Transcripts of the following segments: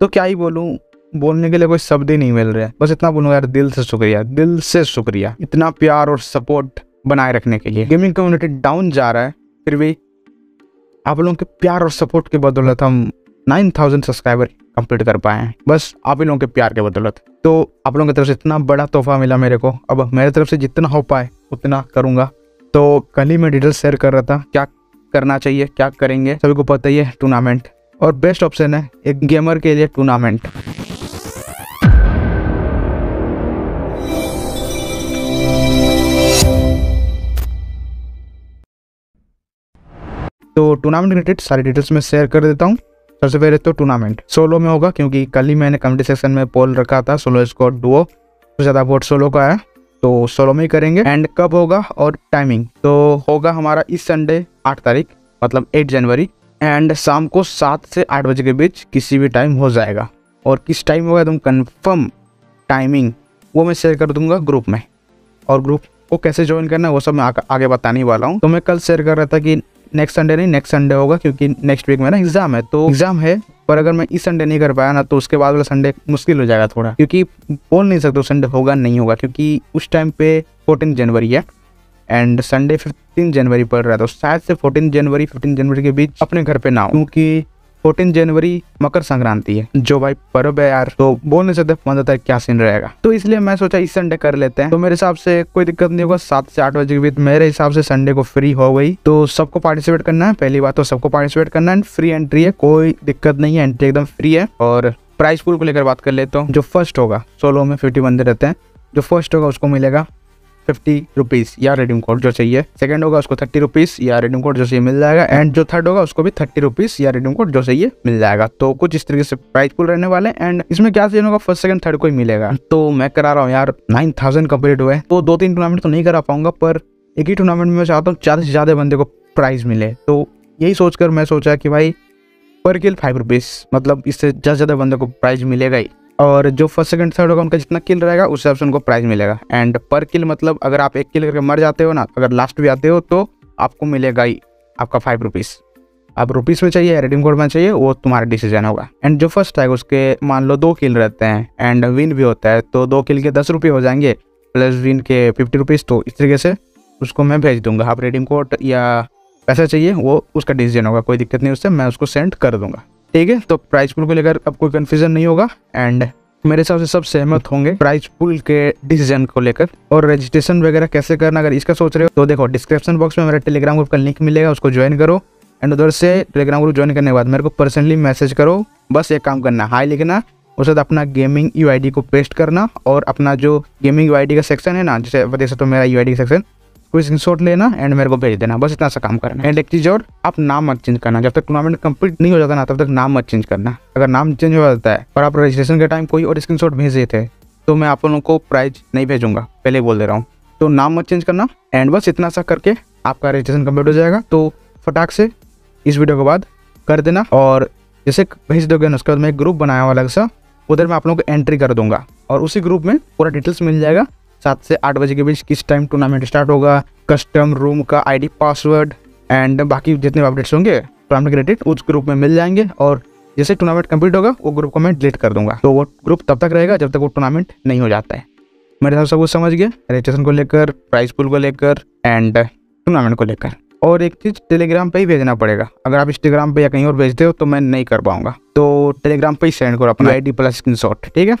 तो क्या ही बोलूँ? बोलने के लिए कोई शब्द ही नहीं मिल रहा। है बस इतना बोलूँगा यार, दिल से शुक्रिया, दिल से शुक्रिया। इतना प्यार और सपोर्ट बनाए रखने के लिए। गेमिंग कम्युनिटी डाउन जा रहा है, फिर भी आप लोगों के प्यार और सपोर्ट के बदौलत हम 9000 सब्सक्राइबर कंप्लीट कर पाए हैं। बस आप ही लोगों के प्यार के बदौलत। तो आप लोगों की तरफ़ से इतना बड़ा तोहफा मिला मेरे को। अब मेरे तरफ़ से जितना हो पाए, उतना करूँगा। तो कल ही मैं डिटेल शेयर कर रहा था, क्या करना चाहिए, क्या करेंगे, सभी को पता ही है टूर्नामेंट और बेस्ट ऑप्शन है एक गेमर के लिए टूर्नामेंट तो टूर्नामेंट रिलेटेड सारी डिटेल्स में शेयर कर देता हूँ। सबसे पहले तो टूर्नामेंट सोलो में होगा क्योंकि कल ही मैंने कमेंटी सेक्शन में पोल रखा था सोलो स्कॉट डुओ सबसे ज़्यादा वोट सोलो का है तो सोलो में ही करेंगे। एंड कब होगा और टाइमिंग तो होगा हमारा इस संडे आठ तारीख मतलब एट जनवरी एंड शाम को सात से आठ बजे के बीच किसी भी टाइम हो जाएगा। और किस टाइम होगा तुम कंफर्म टाइमिंग वो मैं शेयर कर दूँगा ग्रुप में। और ग्रुप को कैसे ज्वाइन करना है वो सब मैं आ, आगे बताने वाला हूँ। तो मैं कल शेयर कर रहा था कि नेक्स्ट संडे नहीं नेक्स्ट संडे होगा क्योंकि नेक्स्ट वीक मेरा एग्ज़ाम है। तो एग्ज़ाम है पर अगर मैं इस संडे नहीं कर पाया ना तो उसके बाद वाला संडे मुश्किल हो जाएगा थोड़ा। क्योंकि बोल नहीं सकते संडे होगा नहीं होगा क्योंकि उस टाइम पे फोर्टीन जनवरी है। एंड संडे फिफ्टीन जनवरी पड़ रहा तो शायद से फोर्टीन जनवरी फिफ्टीन जनवरी के बीच अपने घर पे ना हो, क्योंकि फोर्टीन जनवरी मकर संक्रांति है। जो भाई पर्व है यार तो बोल नहीं सकते पंद्रह तारीख क्या सीन रहेगा। तो इसलिए मैं सोचा इस संडे कर लेते हैं। तो मेरे हिसाब से कोई दिक्कत नहीं होगा, सात से आठ बजे के बीच मेरे हिसाब से संडे को फ्री हो गई। तो सबको पार्टिसिपेट करना है, पहली बात तो सबको पार्टिसिपेट करना है फ्री एंट्री है, कोई दिक्कत नहीं है एंट्री एकदम फ्री है। और प्राइस पूल को लेकर बात कर लेता हूँ, जो फ़र्स्ट होगा। सोलो में फिफ्टी बंदे रहते हैं, जो फ़र्स्ट होगा उसको मिलेगा। फिफ्टी रुपीज़ या रेडियम कोड जो चाहिए। सेकंड होगा उसको थर्टी रुपीज़ या रेडियम कोड जो चाहिए मिल जाएगा। एंड जो थर्ड होगा उसको भी थर्टी रुपीज़ या रेडियम कोड जो चाहिए मिल जाएगा। तो कुछ इस तरीके से प्राइस पुल रहने वाले एंड इसमें क्या चाहिए होगा? फ़र्स्ट सेकंड थर्ड को ही मिलेगा। तो मैं करा रहा हूँ यार नाइन थाउज़ेंड कंप्लीट हुए तो दो तीन टूर्नामेंट तो नहीं करा पाऊँगा, पर एक ही टूर्नामेंट में मैं चाहता हूँ ज़्यादा से ज़्यादा बंदे को प्राइज मिले। तो यही सोचकर मैं सोचा कि भाई पर किल फाइव रुपीज़ मतलब इससे ज़्यादा से ज़्यादा बंदे को प्राइज मिलेगा ही। और जो फ़र्स्ट सेकंड थर्ड होगा, उनका जितना किल रहेगा, उस हिसाब से उनको प्राइज मिलेगा। एंड पर किल मतलब अगर आप एक किल करके मर जाते हो ना, अगर लास्ट भी आते हो तो आपको मिलेगा ही आपका फाइव रुपीज़ आप रुपीज़ में चाहिए रेडिंग कोड में चाहिए, वो तुम्हारा डिसीज़न होगा। एंड जो फ़र्स्ट है उसके मान लो दो किल रहते हैं एंड विन भी होता है तो दो किल के दस रुपये हो जाएँगे प्लस विन के फिफ्टी रुपीज़ तो इस तरीके से उसको मैं भेज दूँगा। आप रेडिंग कोड या पैसा चाहिए, वो उसका डिसीज़न होगा, कोई दिक्कत नहीं उससे, मैं उसको सेंड कर दूँगा। ठीक है? तो प्राइस पुल को लेकर अब कोई कन्फ्यूज़न नहीं होगा एंड मेरे हिसाब से सब सहमत होंगे प्राइस पुल के डिसीज़न को लेकर और रजिस्ट्रेशन वगैरह कैसे करना, अगर इसका सोच रहे हो तो देखो डिस्क्रिप्शन बॉक्स में मेरा टेलीग्राम ग्रुप का लिंक मिलेगा, उसको ज्वाइन करो एंड उधर से टेलीग्राम ग्रुप ज्वाइन करने के बाद मेरे को पर्सनली मैसेज करो। बस एक काम करना, हाई लिखना, उसके बाद अपना गेमिंग यूआईडी को पेस्ट करना और अपना जो गेमिंग यू का सेक्शन है ना, जैसे देख सकते हो मेरा यू का सेक्शन कोई स्क्रीन लेना एंड मेरे को भेज देना। बस इतना सा काम करना। एंड एक चीज़ और, आप नाम मत चेंज करना। जब तक टूर्नामेंट कंप्लीट नहीं हो जाता ना, तब तक नाम मत चेंज करना। अगर नाम चेंज हो जाता है और आप रजिस्ट्रेशन के टाइम कोई और स्क्रीन भेज देते थे तो मैं आप लोगों को प्राइज नहीं भेजूँगा। पहले बोल दे रहा हूँ। तो नाम मत चेंज करना एंड बस इतना सा करके आपका रजिस्ट्रेशन कंप्लीट हो जाएगा। तो फटाक से इस वीडियो के बाद कर देना और जैसे भेज दोगे ना, उसके बाद मैं एक ग्रुप बनाया हुआ अलग सा, उधर मैं आप लोगों को एंट्री कर दूँगा। और उसी ग्रुप में पूरा डिटेल्स मिल जाएगा। सात से आठ बजे के बीच किस टाइम टूर्नामेंट स्टार्ट होगा कस्टम रूम का आईडी पासवर्ड एंड बाकी जितने अपडेट्स होंगे टूर्नामेंट क्रेडिट उस ग्रुप में मिल जाएँगे। और जैसे टूर्नामेंट कंप्लीट होगा वो ग्रुप को मैं डिलीट कर दूँगा। तो वो ग्रुप तब तक रहेगा जब तक वो टूर्नामेंट नहीं हो जाता है। मेरे साथ सब कुछ समझ गया रजिस्ट्रेशन को लेकर प्राइस पुल को लेकर एंड टूर्नामेंट को लेकर। और एक चीज़ टेलीग्राम पे ही भेजना पड़ेगा। अगर आप इंस्टाग्राम पे या कहीं और भेजते हो तो मैं नहीं कर पाऊँगा। तो टेलीग्राम पे ही सेंड करो अपना आई डी प्लस स्क्रीन ठीक है?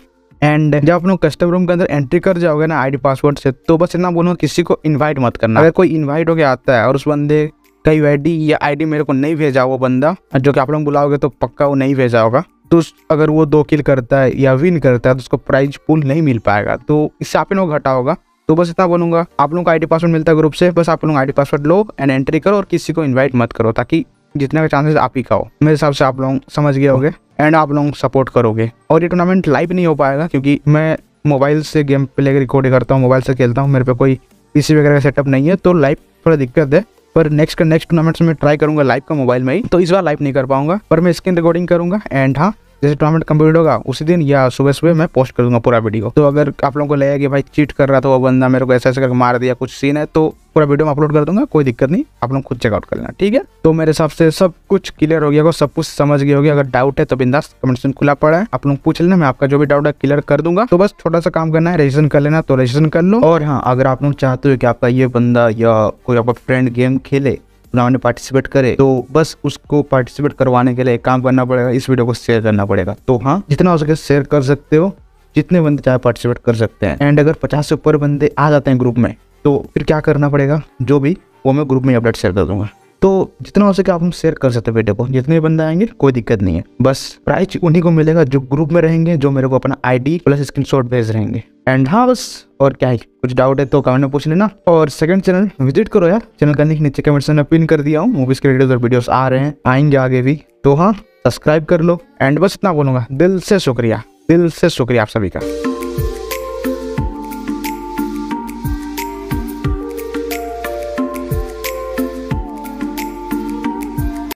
एंड जब आप लोग कस्टम रूम के अंदर एंट्री कर जाओगे ना आईडी पासवर्ड से तो बस इतना बोलो किसी को इनवाइट मत करना। अगर कोई इनवाइट होके आता है और उस बंदे का यू या आईडी मेरे को नहीं भेजा वो बंदा, जो कि आप लोग बुलाओगे तो पक्का वो नहीं भेजा होगा। तो अगर वो दो किल करता है या विन करता है तो उसको प्राइज पुल नहीं मिल पाएगा। तो इससे आप लोग घटा होगा। तो बस इतना बोलूँगा। आप लोगों को आईडी पासवर्ड मिलता है ग्रुप से, बस आप लोग आईडी पासवर्ड लो एंड एंट्री करो और किसी को इनवाइट मत करो ताकि जितने का चांसेस आप ही का हो मेरे हिसाब से आप लोग समझ गए होगे एंड आप लोग सपोर्ट करोगे। और ये टूर्नामेंट लाइव नहीं हो पाएगा क्योंकि मैं मोबाइल से गेम प्ले रिकॉर्ड करता हूँ मोबाइल से खेलता हूँ, मेरे पे कोई पीसी वगैरह का सेटअप नहीं है तो लाइव थोड़ा दिक्कत है। पर नेक्स्ट का नेक्स्ट टूर्नामेंट्स में ट्राई करूँगा लाइव का मोबाइल में ही तो इस बार लाइव नहीं कर पाऊँगा। पर मैं स्क्रीन रिकॉर्डिंग करूँगा एंड हाँ जैसे टूर्नामेंट कंप्लीट होगा, उसी दिन या सुबह सुबह मैं पोस्ट कर दूँगा पूरा वीडियो तो अगर आप लोगों को लगेगा कि भाई चीट कर रहा था वो बंदा, मेरे को ऐसा ऐसा करके मार दिया, कुछ सीन है तो पूरा वीडियो में अपलोड कर दूँगा, कोई दिक्कत नहीं, आप लोग खुद चेकआउट कर लेना, ठीक है? तो मेरे हिसाब से सब कुछ क्लियर हो गया होगा, सब कुछ समझ गए होगी। अगर डाउट है तो बिंदास कमेंट सेक्शन खुला पड़ा है, आप लोग पूछ लेना, मैं आपका जो भी डाउट है क्लियर कर दूँगा। तो बस छोटा सा काम करना है रजिस्ट्रेशन कर लेना तो रजिस्ट्रेशन कर लो। और हाँ अगर आप लोग चाहते हो कि आपका ये बंदा या कोई आपका फ्रेंड गेम खेले चुनाव में पार्टिसिपेट करे तो बस उसको पार्टिसिपेट करवाने के लिए एक काम करना पड़ेगा, इस वीडियो को शेयर करना पड़ेगा। तो हाँ जितना हो सके शेयर कर सकते हो, जितने बंदे चाहे पार्टिसिपेट कर सकते हैं। एंड अगर पचास से ऊपर बंदे आ जाते हैं ग्रुप में तो फिर क्या करना पड़ेगा? जो भी, वो मैं ग्रुप में अपडेट शेयर कर दूँगा। तो जितना हो सके आप हम शेयर कर सकते हैं वीडियो को। जितने बंदे आएँगे, कोई दिक्कत नहीं है। बस प्राइज उन्हीं को मिलेगा जो ग्रुप में रहेंगे, जो मेरे को अपना आईडी प्लस स्क्रीनशॉट भेज रहेंगे। एंड हाँ बस और क्या है? कुछ डाउट है तो कमेंट में पूछ लेना। और सेकंड चैनल विज़िट करो यार। चैनल के नीचे कमेंट से पिन कर दिया हूँ। मूवीज़ के वीडियोस और वीडियोस आ रहे हैं। आएँगे आगे भी। तो हाँ सब्सक्राइब कर लो। एंड बस इतना बोलूँगा। दिल से शुक्रिया। दिल से शुक्रिया आप सभी का।